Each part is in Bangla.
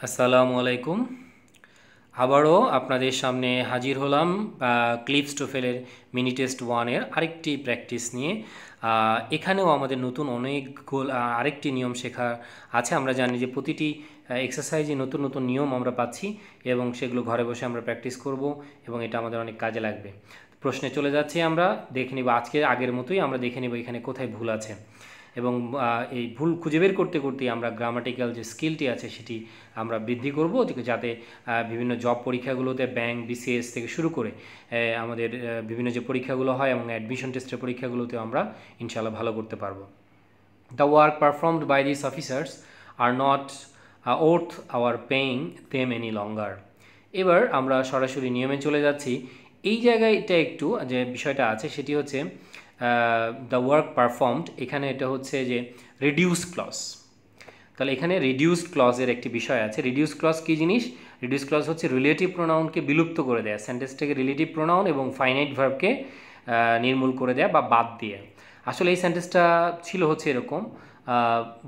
আসসালামু আলাইকুম। আবারও আপনাদের সামনে হাজির হলাম ক্লিপস টোফেলের মিনি টেস্ট ওয়ানের আরেকটি প্র্যাকটিস নিয়ে। এখানেও আমাদের নতুন অনেক গোল আরেকটি নিয়ম শেখা আছে। আমরা জানি যে প্রতিটি এক্সারসাইজে নতুন নতুন নিয়ম আমরা পাচ্ছি এবং সেগুলো ঘরে বসে আমরা প্র্যাকটিস করব এবং এটা আমাদের অনেক কাজে লাগবে। প্রশ্নে চলে যাচ্ছি আমরা, দেখে নিব আজকে আগের মতোই আমরা দেখে নিব এখানে কোথায় ভুল আছে। এবং এই ভুল খুঁজে বের করতে করতে আমরা গ্রামাটিক্যাল যে স্কিলটি আছে সেটি আমরা বৃদ্ধি করব যাতে বিভিন্ন জব পরীক্ষাগুলোতে ব্যাংক বিসিএস থেকে শুরু করে আমাদের বিভিন্ন যে পরীক্ষাগুলো হয় এবং অ্যাডমিশন টেস্টের পরীক্ষাগুলোতেও আমরা ইনশাল্লাহ ভালো করতে পারব। The work performed by this officers are not worth our our paying any longer এবার আমরা সরাসরি নিয়মে চলে যাচ্ছি। এই জায়গায় এটা একটু যে বিষয়টা আছে সেটি হচ্ছে দ্য ওয়ার্ক পারফর্মড এখানে এটা হচ্ছে যে রিডিউস ক্লস তাহলে এখানে রিডিউস ক্লজের একটি বিষয় আছে। রিডিউস ক্লজ কী জিনিস? রিডিউস ক্লজ হচ্ছে রিলেটিভ প্রোনাউনকে বিলুপ্ত করে দেয়। সেন্টেন্সটাকে রিলেটিভ প্রোনাউন এবং ফাইনাইট ভার্বকে নির্মূল করে দেয় বা বাদ দিয়ে। আসলে এই সেন্টেন্সটা ছিল হচ্ছে এরকম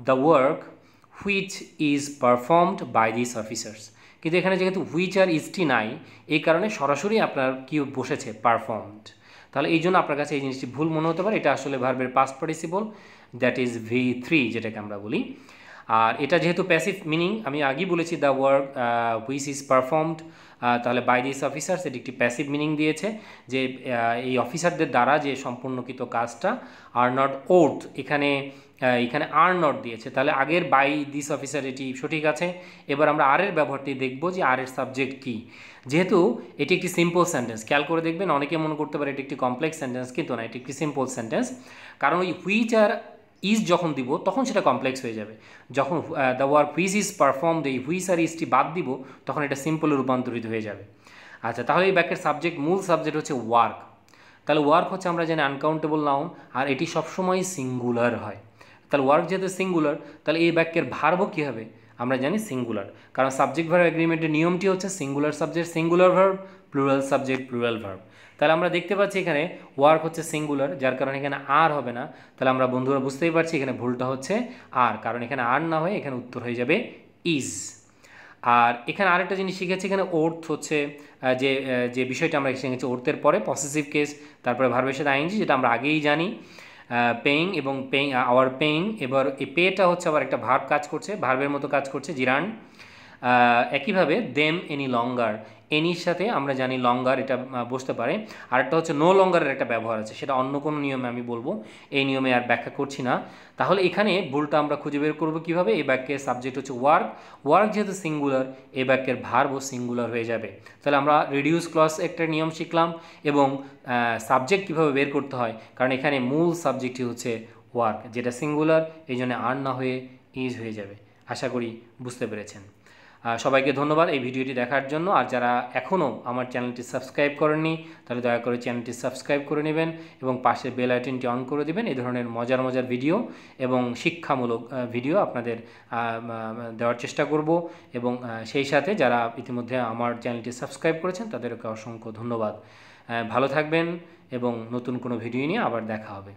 the work which is performed by this officers কিন্তু এখানে যেহেতু হুইচ আর ইজটি নাই, এই কারণে সরাসরি আপনার কি বসেছে? পারফর্মড তাহলে এই জন্য আপনার কাছে এই জিনিসটি ভুল মনে হতে পারে। এটা আসলে ভার্বের past participle that is V three যেটাকে আমরা বলি। আর এটা যেহেতু প্যাসিভ মিনিং আমি আগেই বলেছি the work which is performed তাহলে বাই দিস অফিসার্স এটি একটি প্যাসিভ মিনিং দিয়েছে যে এই অফিসারদের দ্বারা যে সম্পূর্ণকৃত কাজটা আর নট ওর্থ এখানে এখানে আর নট দিয়েছে। তাহলে আগের বাই দিস অফিসার এটি সঠিক আছে। এবার আমরা আর এর ব্যবহারটি দেখব যে আর এর সাবজেক্ট কী। যেহেতু এটি একটি সিম্পল সেন্টেন্স খেয়াল করে দেখবেন অনেকে মনে করতে পারে এটি একটি কমপ্লেক্স সেন্টেন্স কিন্তু না, এটি একটি সিম্পল সেন্টেন্স কারণ ওই হুইচ আর ইজ যখন দিব, তখন সেটা কমপ্লেক্স হয়ে যাবে। যখন the work which is perform এই হুইচ আর ইজটি বাদ দিব, তখন এটা সিম্পলে রূপান্তরিত হয়ে যাবে। আচ্ছা তাহলে এই ব্যাকের সাবজেক্ট মূল সাবজেক্ট হচ্ছে ওয়ার্ক তাহলে ওয়ার্ক হচ্ছে আমরা জানি আনকাউন্টেবল নাউন আর এটি সবসময় সিঙ্গুলার হয়। তাহলে ওয়ার্ক যেহেতু সিঙ্গুলার তাহলে এই বাক্যের ভার্বও কী হবে? আমরা জানি সিঙ্গুলার কারণ সাবজেক্ট ভার্ব এগ্রিমেন্টের নিয়মটি হচ্ছে singular subject singular verb plural subject plural verb তাহলে আমরা দেখতে পাচ্ছি এখানে ওয়ার্ক হচ্ছে সিঙ্গুলার যার কারণে এখানে আর হবে না। তাহলে আমরা বন্ধুরা বুঝতেই পারছি এখানে ভুলটা হচ্ছে আর কারণ এখানে আর না হয়ে এখানে উত্তর হয়ে যাবে ইজ আর এখানে আরেকটা জিনিস শিখেছি, এখানে ওর্থ হচ্ছে যে যে বিষয়টা আমরা শিখেছি ওর্থের পরে পসেসিভ কেস তারপরে ভার্বের সাথে আইনজি যেটা আমরা আগেই জানি। পেইং এবং পেইং আওয়ার পেইং এবার এই পেটা হচ্ছে আবার একটা ভার্ব কাজ করছে ভার্বের মতো কাজ করছে, জিরান। একইভাবে দেম এনি লঙ্গার এনির সাথে আমরা জানি লঙ্গার এটা বসতে পারে। আরেকটা হচ্ছে নো লঙ্গারের একটা ব্যবহার আছে, সেটা অন্য কোনো নিয়মে আমি বলব, এই নিয়মে আর ব্যাখ্যা করছি না। তাহলে এখানে ভুলটা আমরা খুঁজে বের করব কীভাবে? এই বাক্যের সাবজেক্ট হচ্ছে ওয়ার্ক ওয়ার্ক যেহেতু সিঙ্গুলার এই বাক্যের ভার্বও সিঙ্গুলার হয়ে যাবে। তাহলে আমরা রিডিউস ক্লস একটা নিয়ম শিখলাম এবং সাবজেক্ট কীভাবে বের করতে হয়? কারণ এখানে মূল সাবজেক্টই হচ্ছে ওয়ার্ক যেটা সিঙ্গুলার এই জন্য আর না হয়ে ইজ হয়ে যাবে। আশা করি বুঝতে পেরেছেন। সবাইকে ধন্যবাদ এই ভিডিওটি দেখার জন্য। আর যারা এখনও আমার চ্যানেলটি সাবস্ক্রাইব করেননি, তাহলে দয়া করে চ্যানেলটি সাবস্ক্রাইব করে নেবেন এবং পাশের বেল আইকনটি অন করে দেবেন। এই ধরনের মজার মজার ভিডিও এবং শিক্ষামূলক ভিডিও আপনাদের দেওয়ার চেষ্টা করব। এবং সেই সাথে যারা ইতিমধ্যে আমার চ্যানেলটি সাবস্ক্রাইব করেছেন, তাদেরকে অসংখ্য ধন্যবাদ। ভালো থাকবেন এবং নতুন কোনো ভিডিও নিয়ে আবার দেখা হবে।